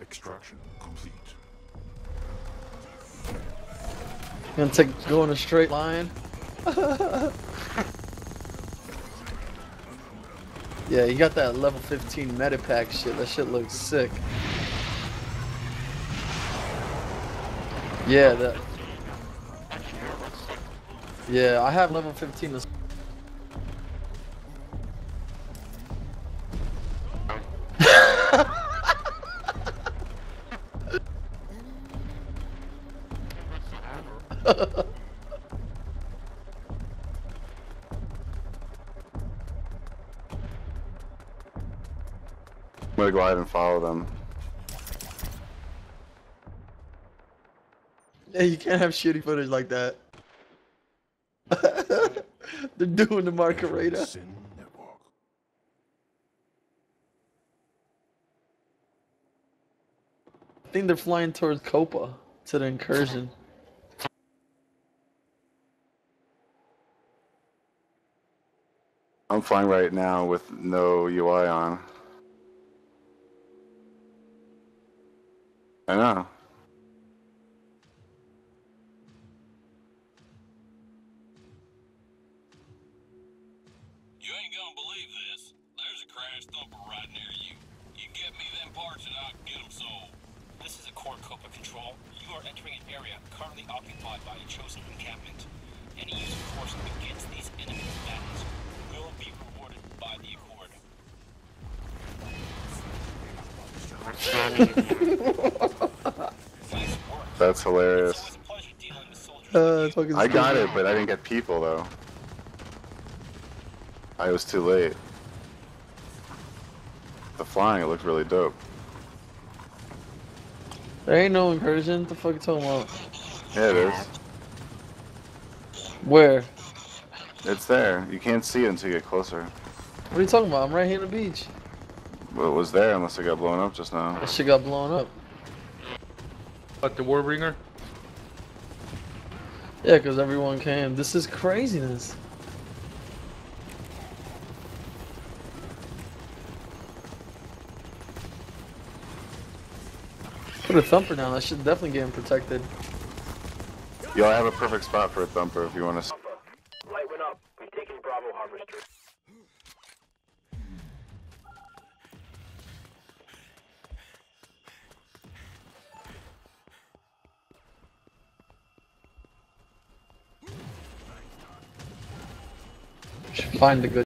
Extraction complete. Gonna take go in a straight line. yeah, you got that level 15 medipack shit. That shit looks sick. Yeah, that. Yeah, I have level 15 I'm gonna go ahead and follow them. Yeah, you can't have shitty footage like that. They're doing the Margarita. I think they're flying towards Copa to the incursion. I'm flying right now with no UI on. I know. You ain't gonna believe this. There's a crash thumper right near you. You get me them parts and I'll get them sold. This is Accord Copa control. You are entering an area currently occupied by a chosen encampment. Any use of force That's hilarious. always a pleasure dealing with soldiers. Uh, like you. fucking I got it, but I didn't get people though. I was too late. The flying, it looked really dope. There ain't no incursion. What the fuck you talking about? Yeah, it is. Where? It's there. You can't see it until you get closer. What are you talking about? I'm right here on the beach. Well, it was there unless it got blown up just now. That shit got blown up. What, the Warbringer? Yeah, because everyone came. This is craziness. Put a thumper down. That should definitely get him protected. Yo, I have a perfect spot for a thumper if you want to. Light went up. We've taken Bravo Harvester. Find a good.